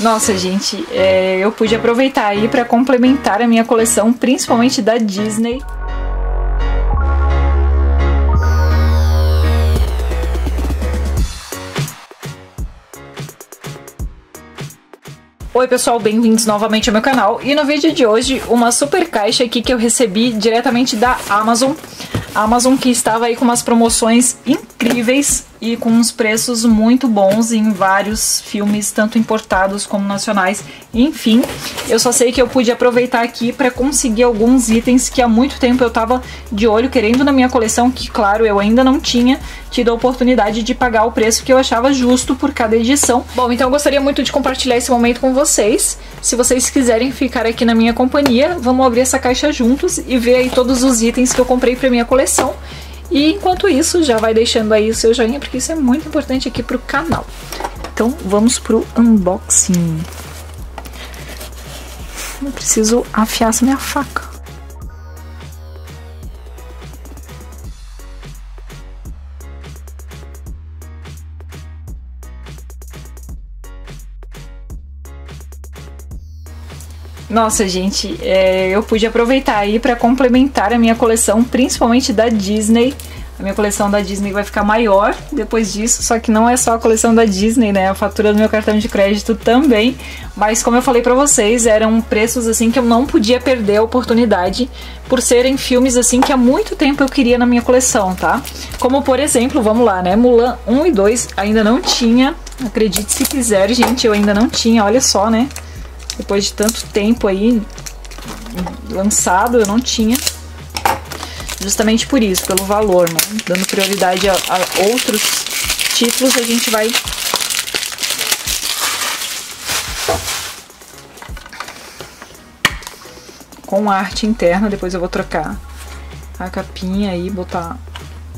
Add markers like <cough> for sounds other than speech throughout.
Nossa, gente, é, eu pude aproveitar aí para complementar a minha coleção, principalmente da Disney. Oi pessoal, bem-vindos novamente ao meu canal e no vídeo de hoje uma super caixa aqui que eu recebi diretamente da Amazon Amazon que estava aí com umas promoções incríveis e com uns preços muito bons em vários filmes, tanto importados como nacionais. Enfim, eu só sei que eu pude aproveitar aqui para conseguir alguns itens que há muito tempo eu estava de olho querendo na minha coleção, que claro, eu ainda não tinha tido a oportunidade de pagar o preço que eu achava justo por cada edição. Bom, então eu gostaria muito de compartilhar esse momento com vocês. Se vocês quiserem ficar aqui na minha companhia, vamos abrir essa caixa juntos e ver aí todos os itens que eu comprei para minha coleção. E enquanto isso, já vai deixando aí o seu joinha, porque isso é muito importante aqui pro canal. Então, vamos pro unboxing. Eu preciso afiar essa minha faca. Nossa, gente, é, eu pude aproveitar aí para complementar a minha coleção, principalmente da Disney. A minha coleção da Disney vai ficar maior depois disso, só que não é só a coleção da Disney, né? A fatura do meu cartão de crédito também. Mas como eu falei para vocês, eram preços assim que eu não podia perder a oportunidade por serem filmes assim que há muito tempo eu queria na minha coleção, tá? Como por exemplo, vamos lá, né? Mulan 1 e 2 ainda não tinha. Acredite se quiser, gente, eu ainda não tinha, olha só, né? Depois de tanto tempo aí lançado, eu não tinha. Justamente por isso, pelo valor, né? Dando prioridade a, a outros títulos, a gente vai com arte interna, depois eu vou trocar a capinha aí, botar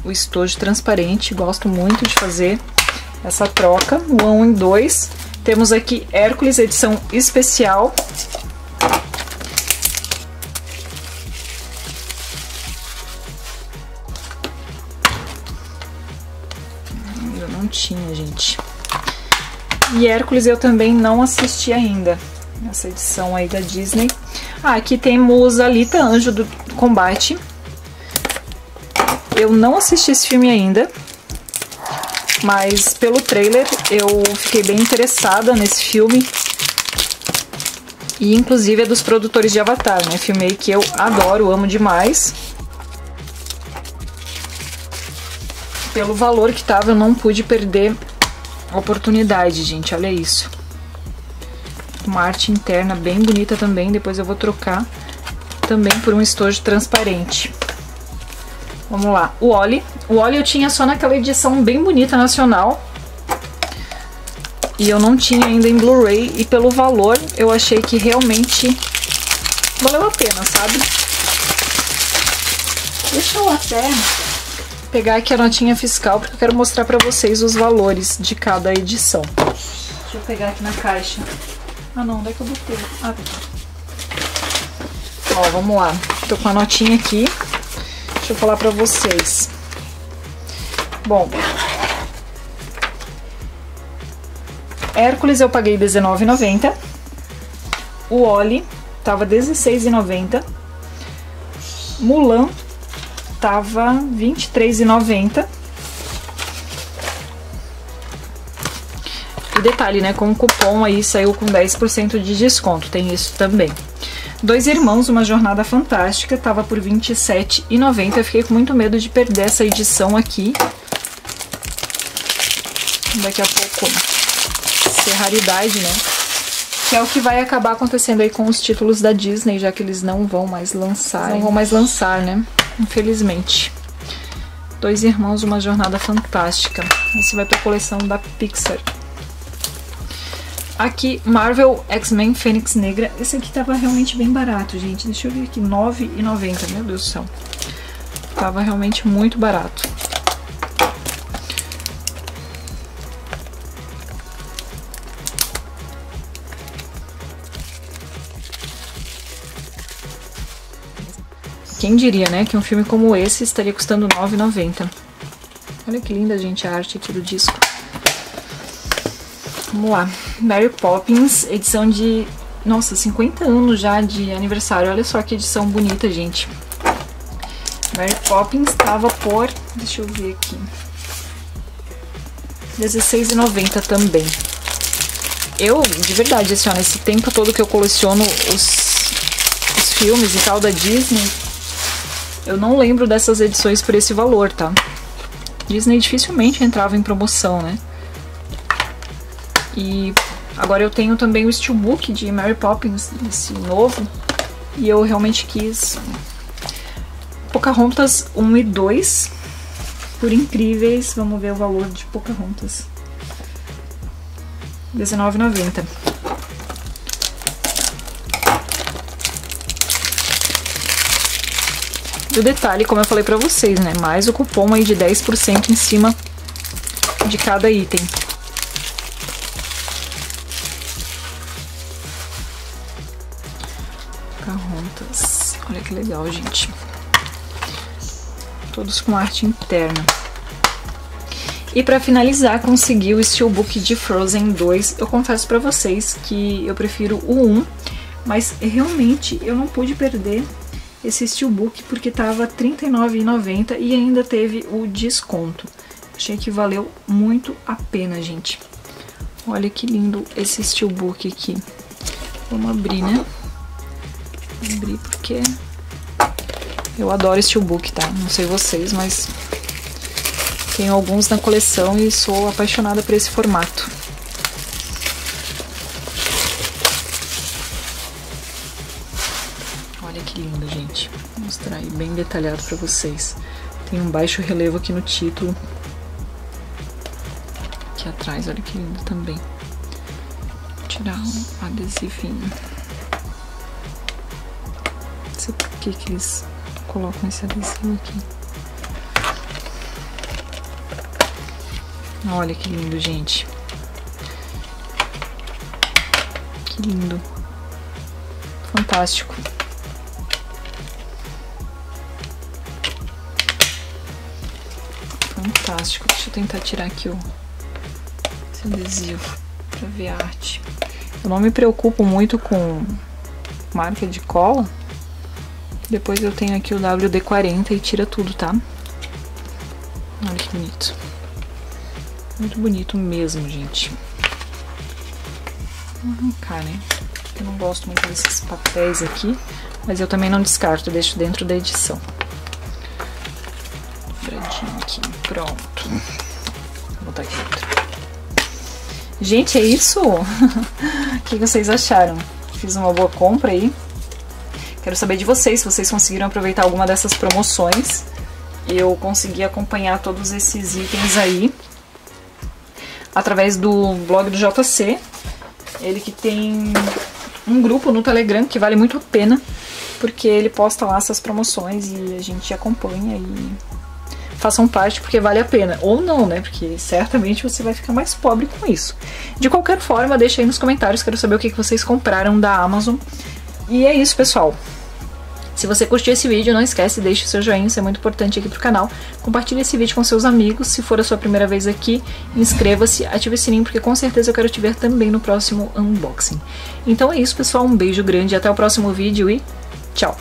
o estojo transparente, gosto muito de fazer essa troca, 1 em 2, temos aqui Hércules, edição especial. Eu não tinha, gente. E Hércules eu também não assisti ainda. Essa edição aí da Disney. Ah, aqui temos Alita, Anjo do Combate. Eu não assisti esse filme ainda mas pelo trailer eu fiquei bem interessada nesse filme. E inclusive é dos produtores de Avatar, né? Filme que eu adoro, amo demais. Pelo valor que tava, eu não pude perder a oportunidade, gente. Olha isso. Uma arte interna bem bonita também. Depois eu vou trocar também por um estojo transparente. Vamos lá. O Oli. O Oli eu tinha só naquela edição bem bonita nacional. E eu não tinha ainda em Blu-ray. E pelo valor, eu achei que realmente valeu a pena, sabe? Deixa eu até pegar aqui a notinha fiscal, porque eu quero mostrar pra vocês os valores de cada edição. Deixa eu pegar aqui na caixa. Ah, não. Onde é que eu botei? Ah, tá. Ó, vamos lá. Tô com a notinha aqui. Deixa eu falar pra vocês. Bom, Hércules eu paguei R$19,90. O Oli tava R$16,90. Mulan tava R$23,90. E detalhe, né, com o cupom aí saiu com 10% de desconto, tem isso também. Dois Irmãos, Uma Jornada Fantástica, tava por R$27,90. Eu fiquei com muito medo de perder essa edição aqui. Daqui a pouco ser raridade, né? Que é o que vai acabar acontecendo aí com os títulos da Disney, já que eles não vão mais lançar. Não vão mais lançar, né? Infelizmente. Dois Irmãos, Uma Jornada Fantástica. Esse vai pra coleção da Pixar. Aqui, Marvel X-Men Fênix Negra. Esse aqui tava realmente bem barato, gente. Deixa eu ver aqui, R$ 9,90. Meu Deus do céu. Tava realmente muito barato. Quem diria, né, que um filme como esse estaria custando R$ 9,90. Olha que linda, gente, a arte aqui do disco. Vamos lá. Mary Poppins, edição de. Nossa, 50 anos já de aniversário. Olha só que edição bonita, gente. Mary Poppins estava por. Deixa eu ver aqui. R$16,90 também. Eu, de verdade, assim, ó, nesse tempo todo que eu coleciono os, os filmes e tal da Disney, eu não lembro dessas edições por esse valor, tá? Disney dificilmente entrava em promoção, né? E agora eu tenho também o Steelbook de Mary Poppins, esse novo, e eu realmente quis Pocahontas 1 e 2, por incríveis, vamos ver o valor de Pocahontas. R$19,90. E o detalhe, como eu falei pra vocês, né? Mais o cupom aí de 10% em cima de cada item. Pocahontas. Olha que legal, gente. Todos com arte interna. E para finalizar, consegui o Steelbook de Frozen 2. Eu confesso para vocês que eu prefiro o 1, mas realmente eu não pude perder esse Steelbook porque tava R$ 39,90 e ainda teve o desconto. Achei que valeu muito a pena, gente. Olha que lindo esse Steelbook aqui. Vamos abrir, né? Abrir porque eu adoro Steelbook, tá? Não sei vocês, mas tenho alguns na coleção e sou apaixonada por esse formato. Olha que lindo, gente. Vou mostrar aí bem detalhado para vocês. Tem um baixo relevo aqui no título. Aqui atrás, olha que lindo também. Vou tirar um adesivinho. Sei por que, que eles colocam esse adesivo aqui. Olha que lindo, gente. Que lindo. Fantástico. Fantástico. Deixa eu tentar tirar aqui o esse adesivo pra ver a arte. Eu não me preocupo muito com marca de cola. Depois eu tenho aqui o WD-40 e tira tudo, tá? Olha que bonito. Muito bonito mesmo, gente. Vou arrancar, né? Eu não gosto muito desses papéis aqui, mas eu também não descarto, deixo dentro da edição. Dobradinho aqui, pronto. Vou botar aqui dentro. Gente, é isso? <laughs> o que vocês acharam? Fiz uma boa compra aí. Quero saber de vocês, se vocês conseguiram aproveitar alguma dessas promoções. Eu consegui acompanhar todos esses itens aí através do blog do JC. Ele que tem um grupo no Telegram que vale muito a pena, porque ele posta lá essas promoções e a gente acompanha e façam parte porque vale a pena. Ou não, né? Porque certamente você vai ficar mais pobre com isso. De qualquer forma, deixa aí nos comentários, quero saber o que vocês compraram da Amazon. E é isso, pessoal. Se você curtiu esse vídeo, não esquece, deixe seu joinha, isso é muito importante aqui pro canal. Compartilhe esse vídeo com seus amigos, se for a sua primeira vez aqui, inscreva-se, ative o sininho, porque com certeza eu quero te ver também no próximo unboxing. Então é isso, pessoal, um beijo grande, até o próximo vídeo e tchau!